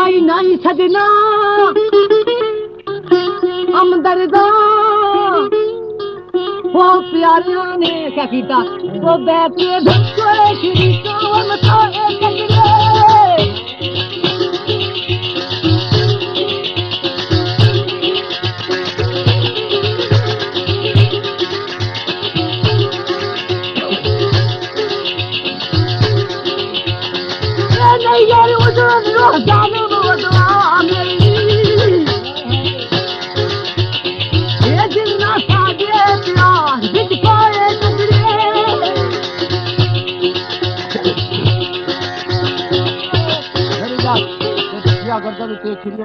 भाई नहीं छदना हमदर्दा वो प्यारियों ने क्या कीता वो बैठे धक्के श्री कावन का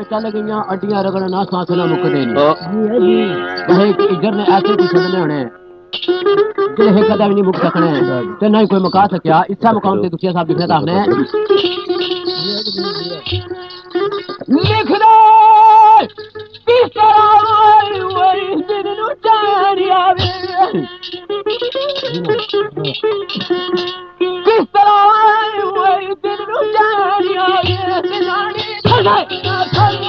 चल गई अड्डिया रगड़ ना सांस ना मुकदे इधर ने ऐसे कुछ छड़ने होने हाँ जेहे कदा भी नहीं हाँ मुक सकने ते ना ही कोई मुका सकया इच्छा मुकाम ते दुखिया साहब दिखने आपने किस तरह वरी दिन नु टारिया वे बिस्तरा वरी दिन नु टारिया वे खड़ा खड़ा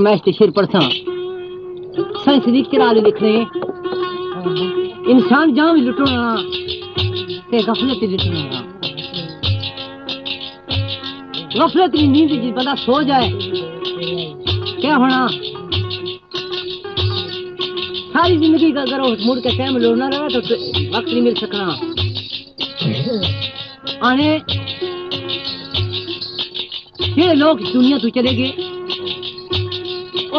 फरमाइश के शेर पढ़सा साइंस दी चरा लिख रहे इंसान जाम लुटना ते गफलत लुटना गफलत की नींद जी बंदा सो जाए। क्या होना? सारी ज़िंदगी का अगर मुड़ के टाइम लोड़ना रहे तो वक्त नहीं मिल सकना। आने, ये लोग दुनिया तो चले गए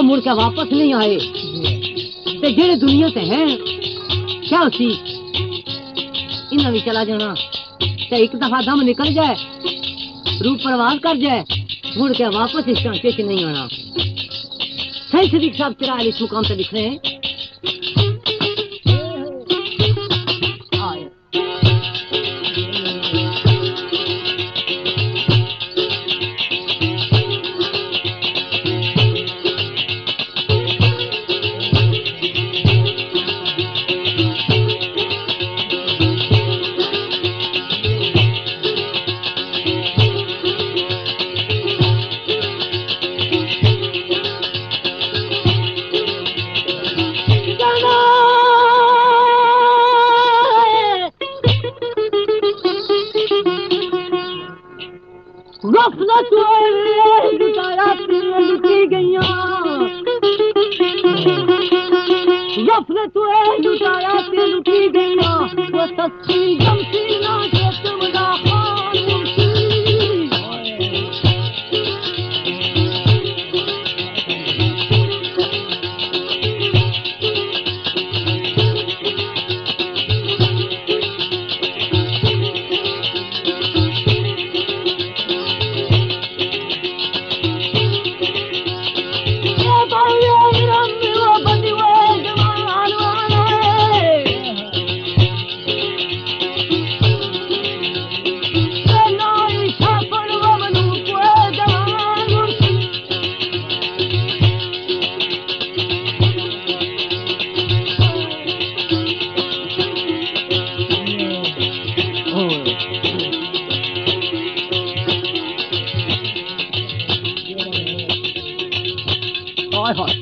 और मुड़ के वापस नहीं आए। ते जेड़े दुनिया से हैं, क्या उसी? इन्हें भी चला जाना। ते एक दफ़ा दम निकल जाए, रूप प्रवास कर जाए, मुड़ के वापस इस ढांचे नहीं आना। सही सदीक साहब चिरा इस मुकाम से लिख रहे हैं। लुटी गफ़रताया ते लूटी ग my heart.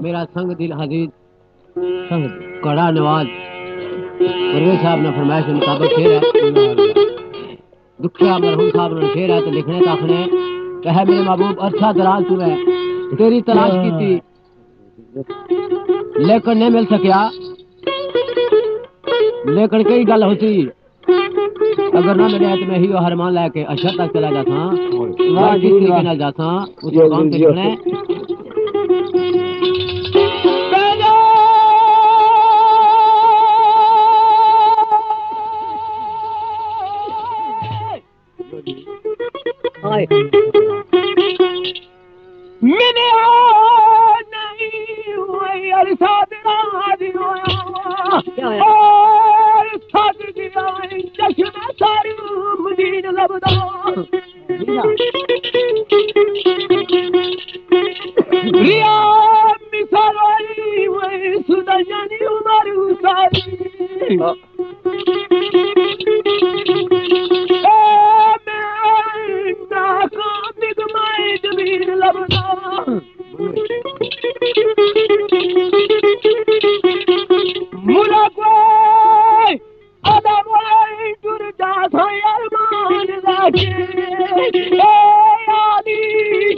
मेरा संग दिल कड़ा नवाज़। साहब ने फरमाइश मुताबिक दुखिया मरहूम साहब ने शेर है तो लिखने का आखने। कहे मेरे महबूब अच्छा दराज तूने तेरी तलाश की थी। लेकिन नहीं मिल सकिया। लेकिन कई गल होती। अगर ना मिले तो मैं ही हरमान लैके अशर तक चला जाता। वाह जिस तरीके नाल जाता। उस लिखना हाय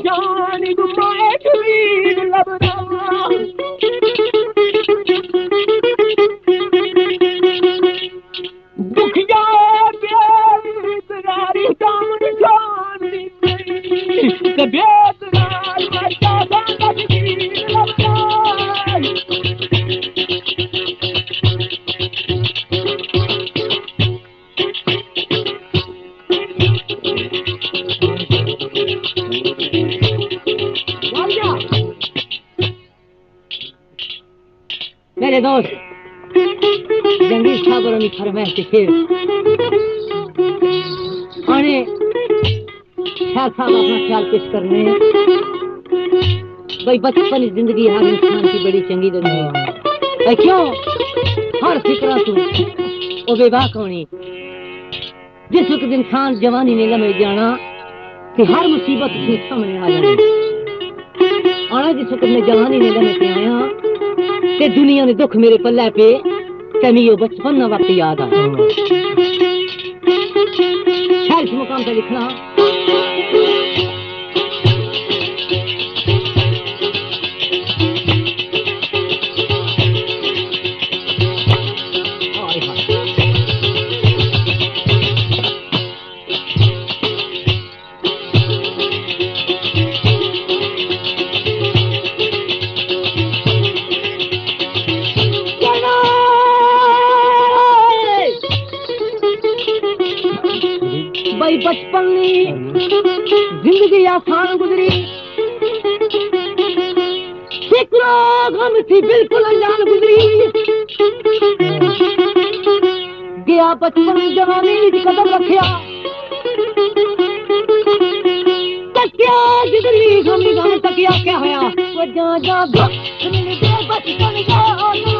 जान साहब अपना ख्याल पेश करने। भाई, बचपन की ज़िंदगी हर इंसान की बड़ी चंगी लगती है। भाई, क्यों? हर फिक्रा तू ओ बेबाक होनी। जिस वक्त इंसान जवानी ने लमे जाना कि हर मुसीबत उसके सामने आ जानी। आना जिस वक्त मैं जवानी ने लमे के आया ते दुनिया ने दुख मेरे पल्ले पे ते मियो बचपन ना वक्त याद आया शायद इस मुकाम पे लिखना गम थी, बिल्कुल अनजान गुजरी। गया बचपन जवानी कदम रखिया। तकिया तकिया क्या होया? वो जा जा बचपन याद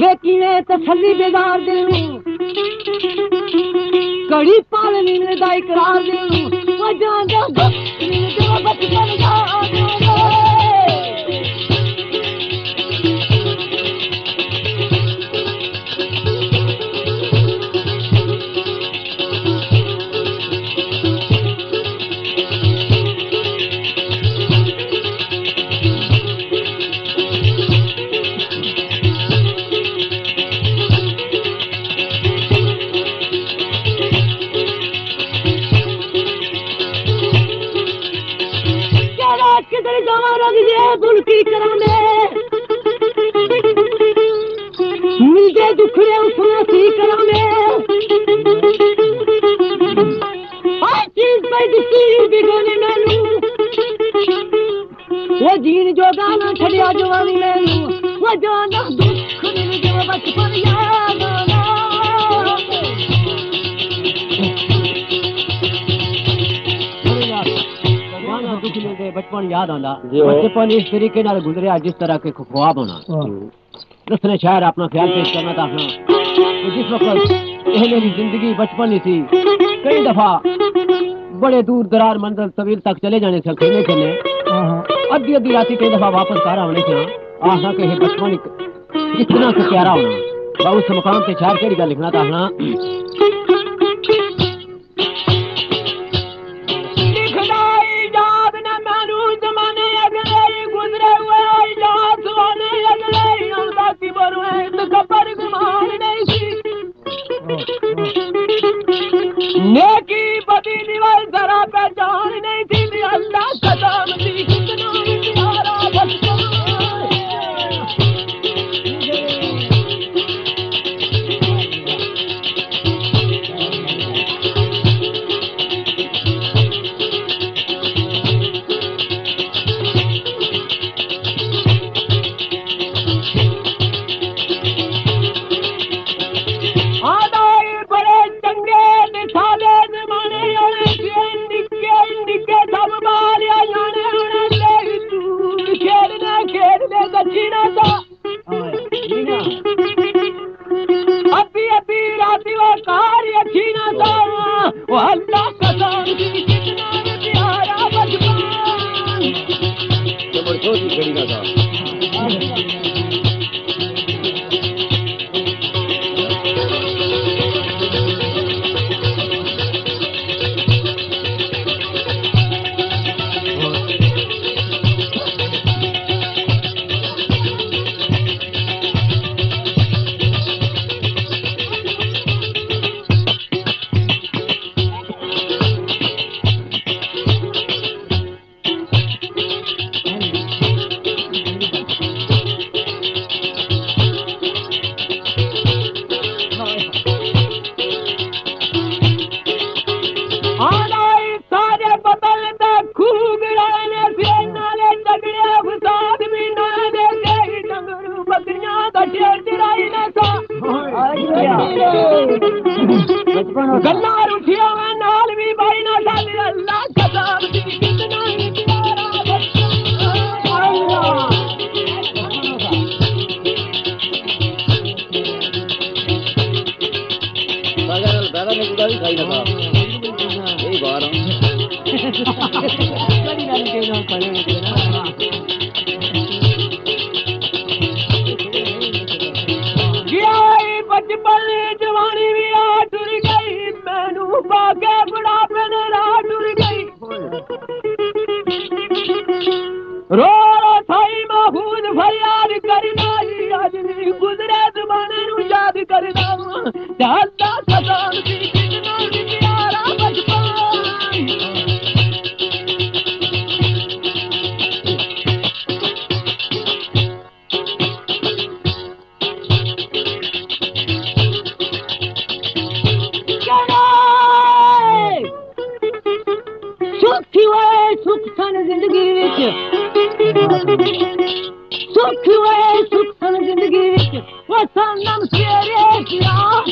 वे किने तसल्ली बेदार देनू कड़ी पालनी देनू ओ जान जा। वो जीन जो गाना छड़िया जवानी मैनू वो जाना दुख मिल गया बचपन याद आना गाना दुख मिलदे बचपन याद आंदा। बचपन इस तरीके नाल गुजरिया जिस तरह के ख्वाब होना। दूसरे शहर अपना ख्याल पेश करना था अपना तो जिस वक्त यह मेरी ज़िंदगी बचपन ही थी कई दफ़ा बड़े दूर दरार मंजिल तवील तक चले जाने से खेलने खेलने। अद्धी अद्धी राती कई दफ़ा वापस घर आने से आहा के बचपन एक कितना से प्यारा होना बा उस मकाम पे शायर केड़ी गल लिखना था अपना लिखदाई याद ज़्यादा मसूदा भी खाई ना था। यही बाहर बचपन जवानी भी आ टुर गई। मैनू करना याद करना। vatanım gerek yok.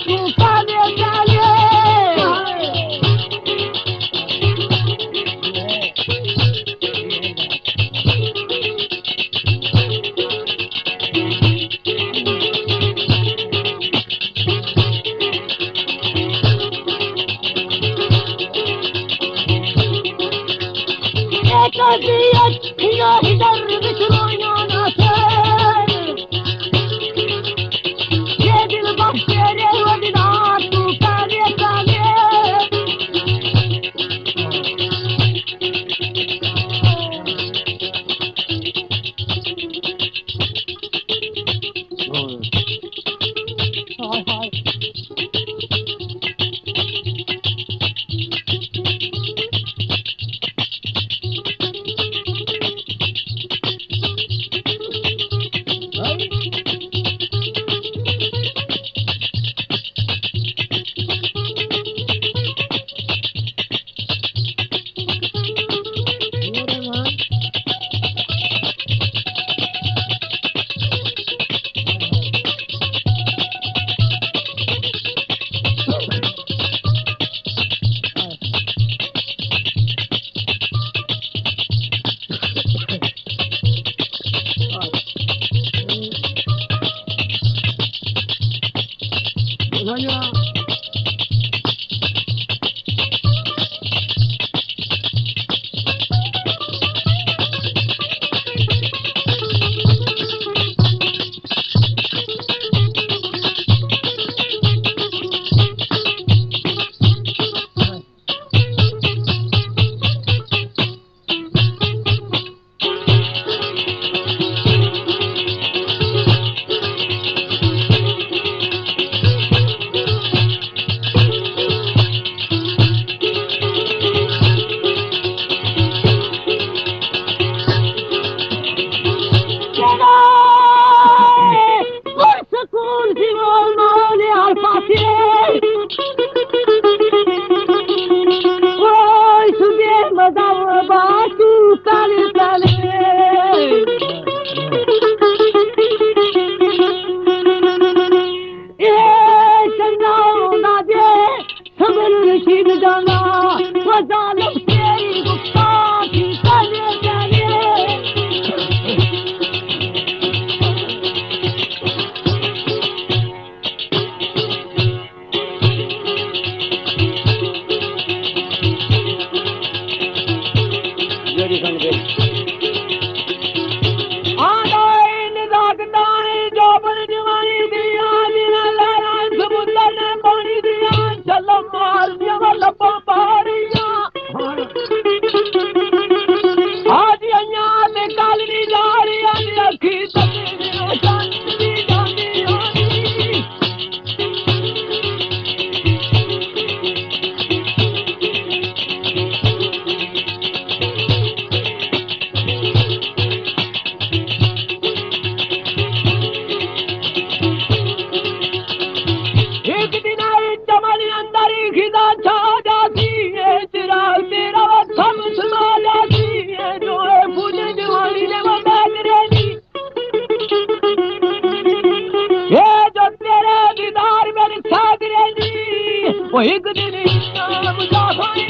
करेगी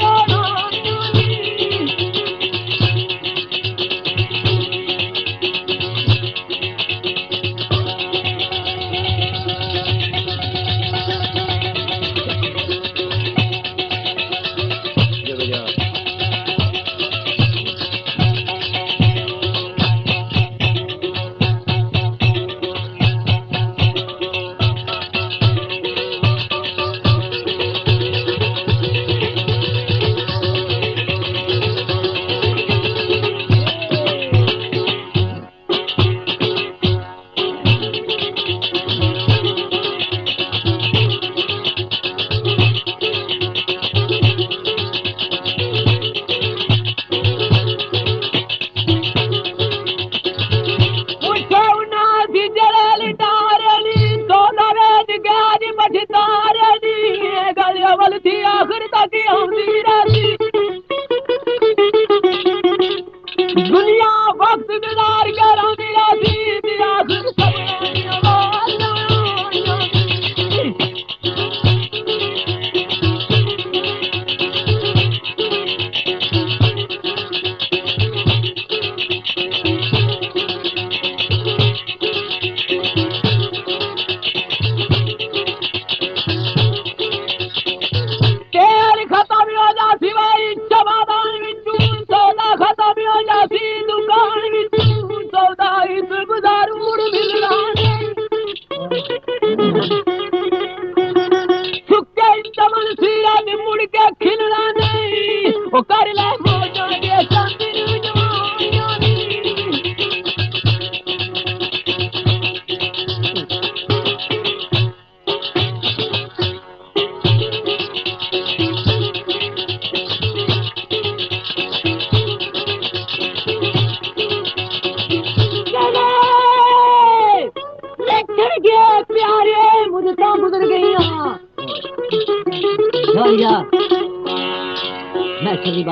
वो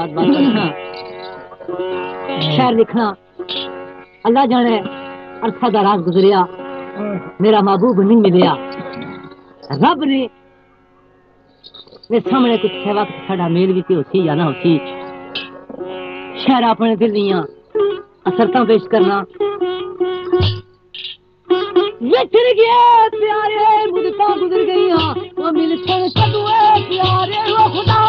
बात बात करना शहर लिखना। अल्लाह जाने, अरसा दा रात गुजरिया मेरा महबूब नहीं मिलिया रब ने मेरे सामने कुछ है वक्त साडा मेल भी ते होसी या ना होसी। शहर अपने दिल दियाँ असरतां पेश करना। विछड़ गया, प्यारे मुदतां गुजर गईयां। वो मिलते कदू प्यारे वो खुदा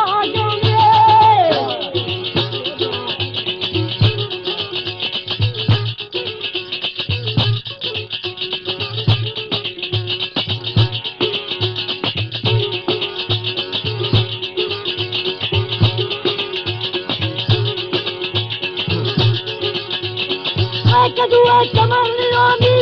जाने कदू कमर आमी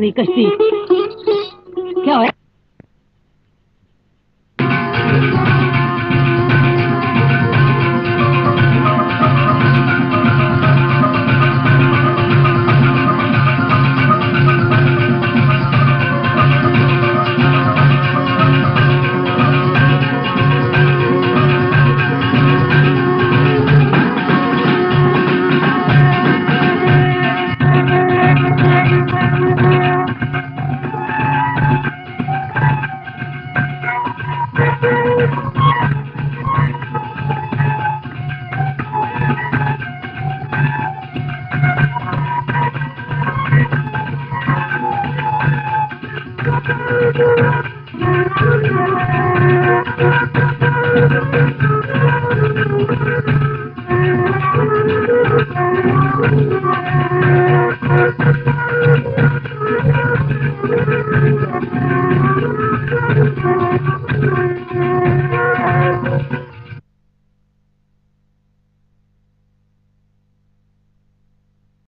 नहीं कश्ती